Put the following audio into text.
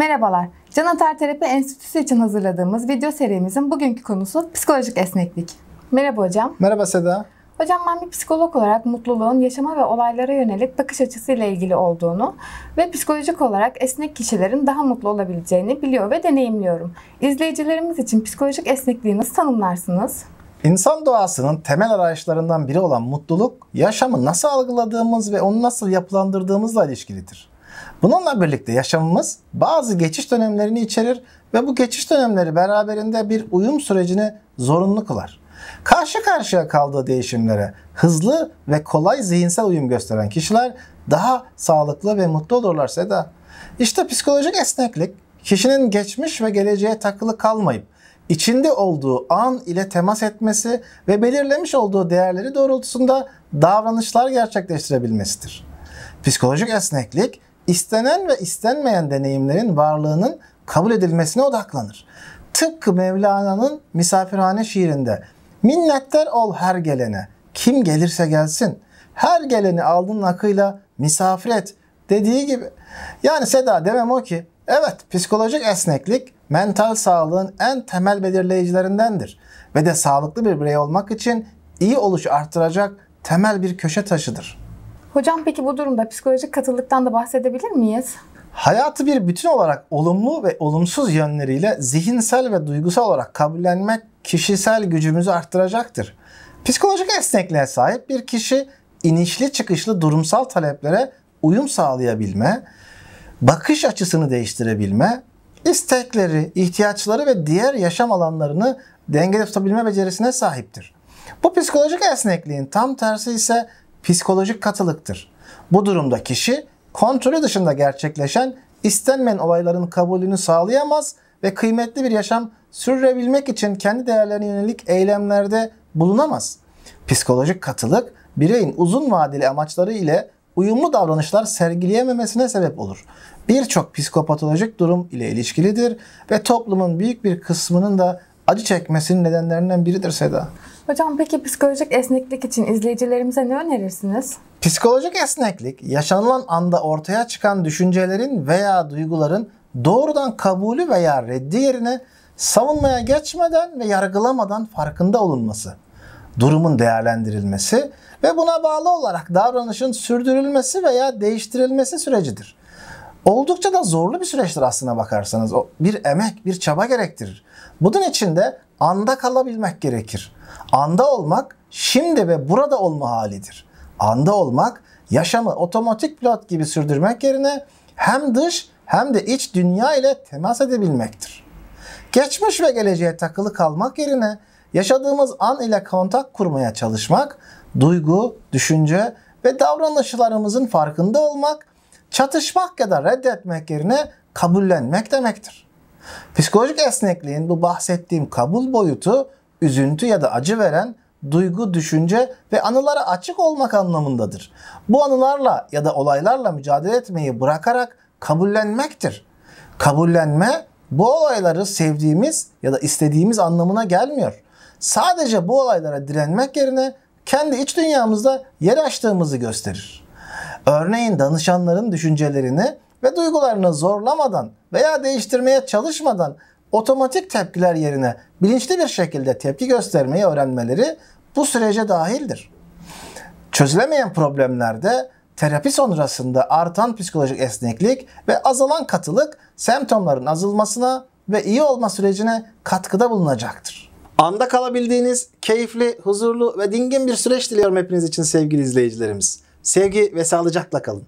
Merhabalar. Can Atar Terapi Enstitüsü için hazırladığımız video serimizin bugünkü konusu psikolojik esneklik. Merhaba hocam. Merhaba Seda. Hocam ben bir psikolog olarak mutluluğun yaşama ve olaylara yönelik bakış açısıyla ilgili olduğunu ve psikolojik olarak esnek kişilerin daha mutlu olabileceğini biliyor ve deneyimliyorum. İzleyicilerimiz için psikolojik esnekliği nasıl tanımlarsınız? İnsan doğasının temel arayışlarından biri olan mutluluk, yaşamı nasıl algıladığımız ve onu nasıl yapılandırdığımızla ilişkilidir. Bununla birlikte yaşamımız bazı geçiş dönemlerini içerir ve bu geçiş dönemleri beraberinde bir uyum sürecini zorunlu kılar. Karşı karşıya kaldığı değişimlere hızlı ve kolay zihinsel uyum gösteren kişiler daha sağlıklı ve mutlu olurlarsa da işte psikolojik esneklik kişinin geçmiş ve geleceğe takılı kalmayıp içinde olduğu an ile temas etmesi ve belirlemiş olduğu değerleri doğrultusunda davranışlar gerçekleştirebilmesidir. Psikolojik esneklik istenen ve istenmeyen deneyimlerin varlığının kabul edilmesine odaklanır. Tıpkı Mevlana'nın Misafirhane şiirinde minnettar ol her gelene, kim gelirse gelsin, her geleni aldığın akıyla misafir et dediği gibi. Yani Seda demem o ki evet psikolojik esneklik mental sağlığın en temel belirleyicilerindendir ve de sağlıklı bir birey olmak için iyi oluş artıracak temel bir köşe taşıdır. Hocam peki bu durumda psikolojik katılıktan da bahsedebilir miyiz? Hayatı bir bütün olarak olumlu ve olumsuz yönleriyle zihinsel ve duygusal olarak kabullenmek kişisel gücümüzü arttıracaktır. Psikolojik esnekliğe sahip bir kişi inişli çıkışlı durumsal taleplere uyum sağlayabilme, bakış açısını değiştirebilme, istekleri, ihtiyaçları ve diğer yaşam alanlarını dengede tutabilme becerisine sahiptir. Bu psikolojik esnekliğin tam tersi ise psikolojik katılıktır. Bu durumda kişi kontrolü dışında gerçekleşen istenmeyen olayların kabulünü sağlayamaz ve kıymetli bir yaşam sürdürebilmek için kendi değerlerine yönelik eylemlerde bulunamaz. Psikolojik katılık bireyin uzun vadeli amaçları ile uyumlu davranışlar sergileyememesine sebep olur. Birçok psikopatolojik durum ile ilişkilidir ve toplumun büyük bir kısmının da acı çekmesinin nedenlerinden biridir Seda. Hocam peki psikolojik esneklik için izleyicilerimize ne önerirsiniz? Psikolojik esneklik yaşanılan anda ortaya çıkan düşüncelerin veya duyguların doğrudan kabulü veya reddi yerine savunmaya geçmeden ve yargılamadan farkında olunması, durumun değerlendirilmesi ve buna bağlı olarak davranışın sürdürülmesi veya değiştirilmesi sürecidir. Oldukça da zorlu bir süreçtir aslına bakarsanız. O bir emek, bir çaba gerektirir. Bunun için de anda kalabilmek gerekir. Anda olmak şimdi ve burada olma halidir. Anda olmak yaşamı otomatik pilot gibi sürdürmek yerine hem dış hem de iç dünya ile temas edebilmektir. Geçmiş ve geleceğe takılı kalmak yerine yaşadığımız an ile kontak kurmaya çalışmak, duygu, düşünce ve davranışlarımızın farkında olmak, çatışmak ya da reddetmek yerine kabullenmek demektir. Psikolojik esnekliğin bu bahsettiğim kabul boyutu üzüntü ya da acı veren duygu, düşünce ve anılara açık olmak anlamındadır. Bu anılarla ya da olaylarla mücadele etmeyi bırakarak kabullenmektir. Kabullenme bu olayları sevdiğimiz ya da istediğimiz anlamına gelmiyor. Sadece bu olaylara direnmek yerine kendi iç dünyamızda yer açtığımızı gösterir. Örneğin danışanların düşüncelerini ve duygularını zorlamadan veya değiştirmeye çalışmadan otomatik tepkiler yerine bilinçli bir şekilde tepki göstermeyi öğrenmeleri bu sürece dahildir. Çözülemeyen problemlerde terapi sonrasında artan psikolojik esneklik ve azalan katılık semptomların azalmasına ve iyi olma sürecine katkıda bulunacaktır. Anda kalabildiğiniz keyifli, huzurlu ve dingin bir süreç diliyorum hepiniz için sevgili izleyicilerimiz. Sevgi ve sağlıcakla kalın.